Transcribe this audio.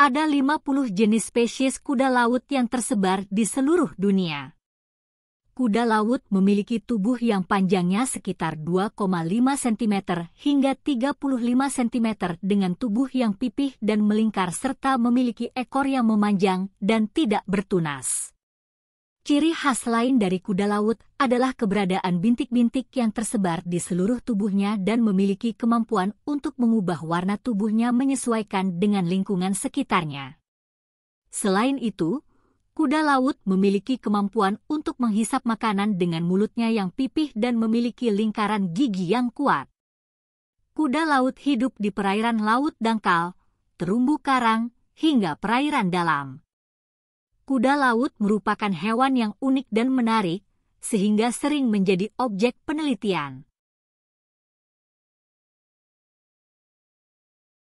Ada 50 jenis spesies kuda laut yang tersebar di seluruh dunia. Kuda laut memiliki tubuh yang panjangnya sekitar 2,5 cm hingga 35 cm dengan tubuh yang pipih dan melingkar serta memiliki ekor yang memanjang dan tidak bertunas. Ciri khas lain dari kuda laut adalah keberadaan bintik-bintik yang tersebar di seluruh tubuhnya dan memiliki kemampuan untuk mengubah warna tubuhnya menyesuaikan dengan lingkungan sekitarnya. Selain itu, kuda laut memiliki kemampuan untuk menghisap makanan dengan mulutnya yang pipih dan memiliki lingkaran gigi yang kuat. Kuda laut hidup di perairan laut dangkal, terumbu karang, hingga perairan dalam. Kuda laut merupakan hewan yang unik dan menarik, sehingga sering menjadi objek penelitian.